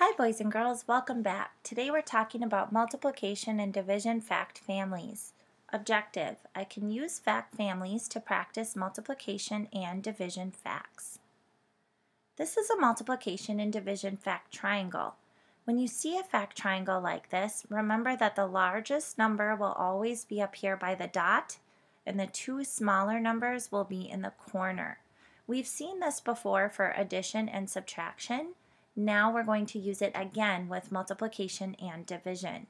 Hi boys and girls, welcome back. Today we're talking about multiplication and division fact families. Objective, I can use fact families to practice multiplication and division facts. This is a multiplication and division fact triangle. When you see a fact triangle like this, remember that the largest number will always be up here by the dot and the two smaller numbers will be in the corner. We've seen this before for addition and subtraction, now we're going to use it again with multiplication and division.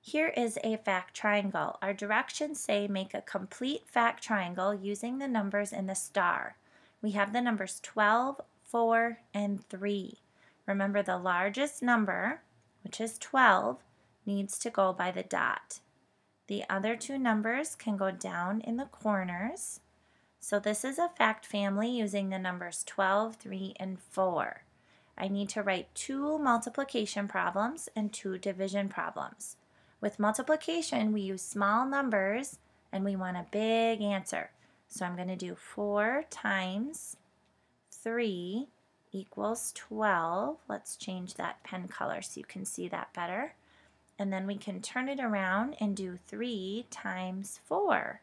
Here is a fact triangle. Our directions say make a complete fact triangle using the numbers in the star. We have the numbers 12, 4, and 3. Remember the largest number, which is 12, needs to go by the dot. The other two numbers can go down in the corners. So this is a fact family using the numbers 12, 3, and 4. I need to write two multiplication problems and two division problems. With multiplication, we use small numbers and we want a big answer. So I'm going to do 4 times 3 equals 12. Let's change that pen color so you can see that better. And then we can turn it around and do 3 times 4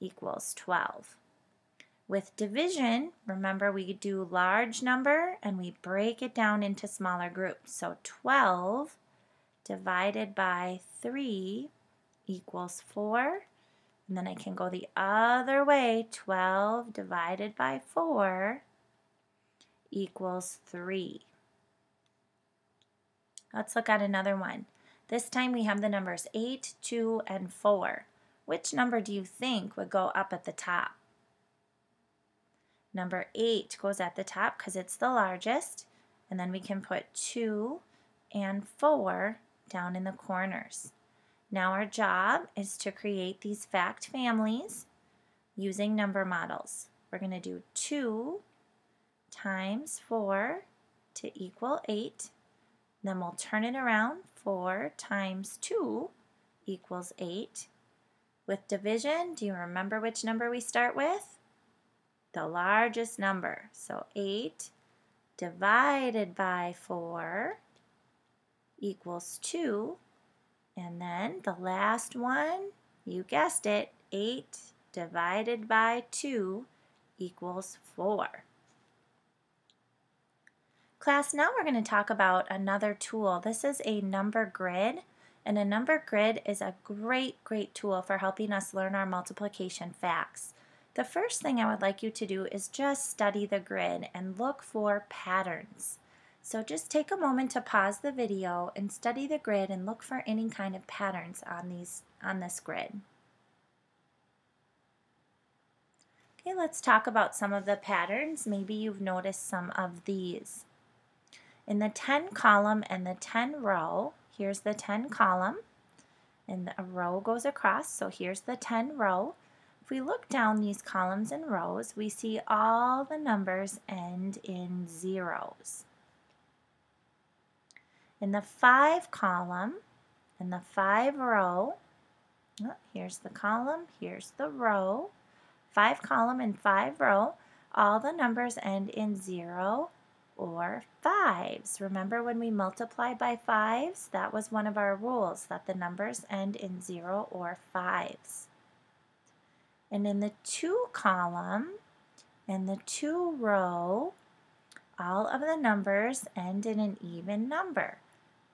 equals 12. With division, remember we do large number and we break it down into smaller groups. So 12 divided by 3 equals 4. And then I can go the other way. 12 divided by 4 equals 3. Let's look at another one. This time we have the numbers 8, 2, and 4. Which number do you think would go up at the top? Number 8 goes at the top because it's the largest. And then we can put 2 and 4 down in the corners. Now our job is to create these fact families using number models. We're going to do 2 times 4 to equal 8. Then we'll turn it around. 4 times 2 equals 8. With division, do you remember which number we start with? The largest number. So 8 divided by 4 equals 2. And then the last one, you guessed it, 8 divided by 2 equals 4. Class, now we're going to talk about another tool. This is a number grid, and a number grid is a great, great tool for helping us learn our multiplication facts. The first thing I would like you to do is just study the grid and look for patterns. So just take a moment to pause the video and study the grid and look for any kind of patterns on these on this grid. Okay, let's talk about some of the patterns. Maybe you've noticed some of these. In the 10 column and the 10 row, here's the 10 column and a row goes across. So here's the 10 row. If we look down these columns and rows, we see all the numbers end in zeros. In the 5 column and the 5 row, oh, here's the column, here's the row, 5 column and 5 row, all the numbers end in 0 or 5s. Remember when we multiply by 5s? That was one of our rules, that the numbers end in 0 or 5s. And in the 2 column and the 2 row, all of the numbers end in an even number.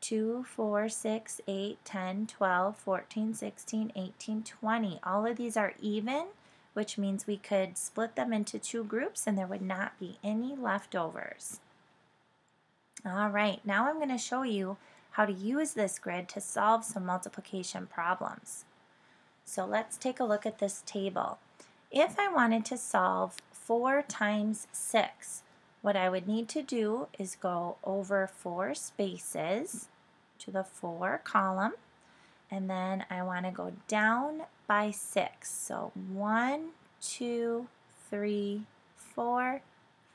2, 4, 6, 8, 10, 12, 14, 16, 18, 20. All of these are even, which means we could split them into two groups and there would not be any leftovers. All right, now I'm going to show you how to use this grid to solve some multiplication problems. So let's take a look at this table. If I wanted to solve 4 times 6, what I would need to do is go over four spaces to the 4 column, and then I want to go down by 6. So 1, 2, 3, 4,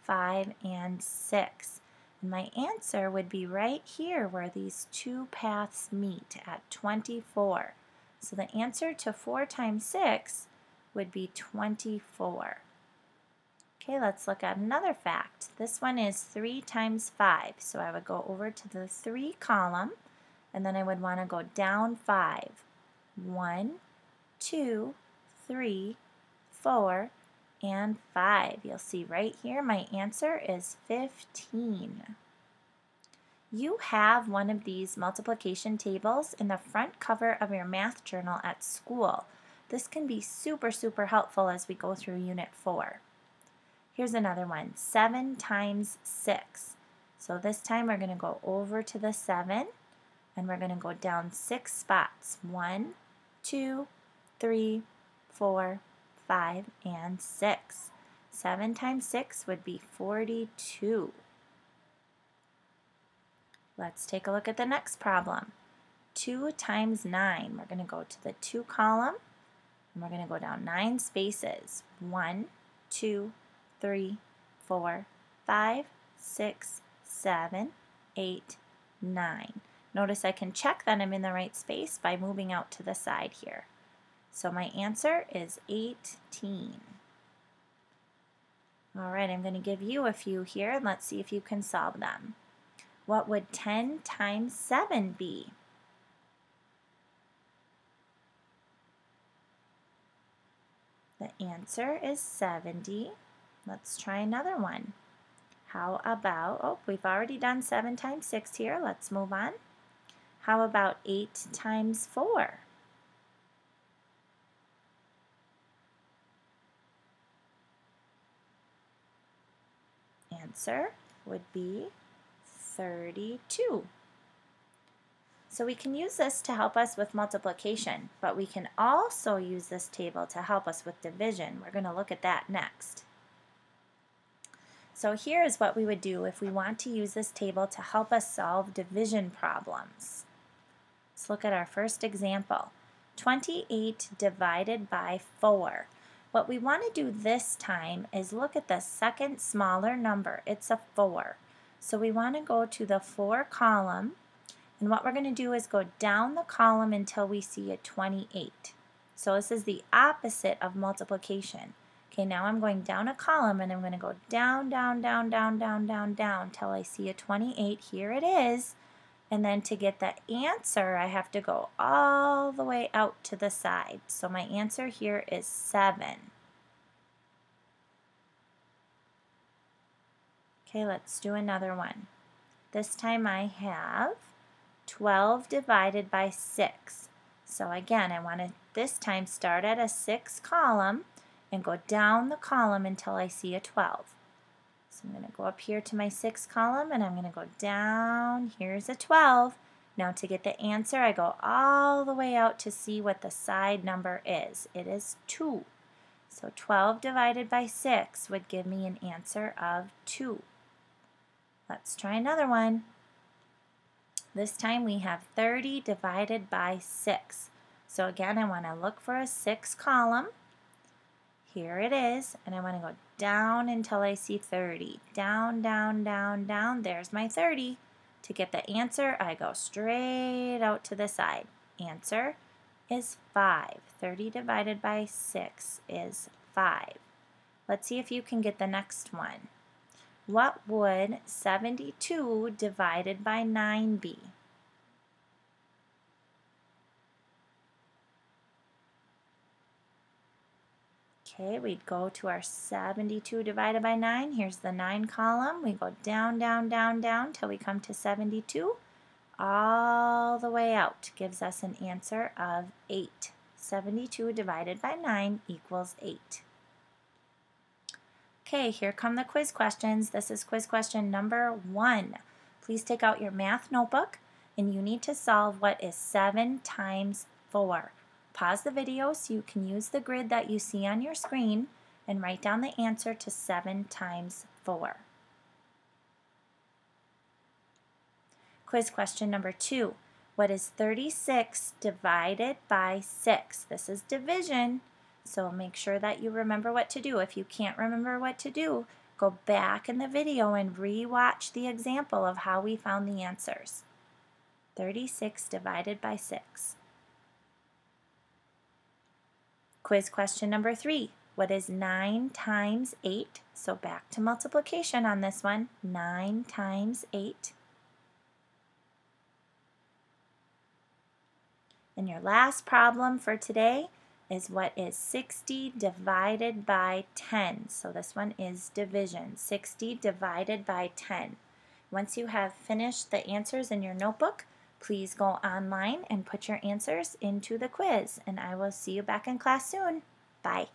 5, and 6. And my answer would be right here where these two paths meet at 24. So the answer to 4 times 6 would be 24. Okay, let's look at another fact. This one is 3 times 5. So I would go over to the 3 column, and then I would want to go down 5. 1, 2, 3, 4, and 5. You'll see right here my answer is 15. You have one of these multiplication tables in the front cover of your math journal at school. This can be super, super helpful as we go through Unit 4. Here's another one, 7 times 6. So this time we're going to go over to the 7 and we're going to go down 6 spots. 1, 2, 3, 4, 5, and 6. 7 times 6 would be 42. Let's take a look at the next problem. 2 times 9. We're going to go to the 2 column and we're going to go down 9 spaces. 1, 2, three, four, five, six, seven, eight, nine. Notice I can check that I'm in the right space by moving out to the side here. So my answer is 18. All right, I'm going to give you a few here and let's see if you can solve them. What would 10 times 7 be? The answer is 70. Let's try another one. How about, oh, we've already done 7 times 6 here. Let's move on. How about 8 times 4? Answer would be 32. So we can use this to help us with multiplication, but we can also use this table to help us with division. We're going to look at that next. So here is what we would do if we want to use this table to help us solve division problems. Let's look at our first example. 28 divided by 4. What we want to do this time is look at the second smaller number. It's a 4. So we want to go to the 4 column, and what we're going to do is go down the column until we see a 28. So this is the opposite of multiplication. Okay, now I'm going down a column and I'm going to go down, down, down, down, down, down, down till I see a 28. Here it is. And then to get the answer, I have to go all the way out to the side. So my answer here is 7. Okay, let's do another one. This time I have 12 divided by 6. So again, I want to this time start at a 6 column and go down the column until I see a 12. So I'm going to go up here to my 6 column and I'm going to go down. Here's a 12. Now to get the answer, I go all the way out to see what the side number is. It is 2. So 12 divided by 6 would give me an answer of 2. Let's try another one. This time we have 30 divided by 6. So again, I want to look for a 6 column. Here it is, and I want to go down until I see 30. Down, down, down, down. There's my 30. To get the answer, I go straight out to the side. Answer is 5. 30 divided by 6 is 5. Let's see if you can get the next one. What would 72 divided by 9 be? Okay, we'd go to our 72 divided by 9. Here's the 9 column. We go down, down, down, down till we come to 72. All the way out gives us an answer of 8. 72 divided by 9 equals 8. Okay, here come the quiz questions. This is quiz question number 1. Please take out your math notebook and you need to solve what is 7 times 4. Pause the video so you can use the grid that you see on your screen and write down the answer to 7 times 4. Quiz question number 2. What is 36 divided by 6? This is division, so make sure that you remember what to do. If you can't remember what to do, go back in the video and re-watch the example of how we found the answers. 36 divided by 6. Quiz question number three. What is 9 times 8? So back to multiplication on this one. 9 times 8. And your last problem for today is what is 60 divided by 10. So this one is division. 60 divided by 10. Once you have finished the answers in your notebook, please go online and put your answers into the quiz. And I will see you back in class soon. Bye.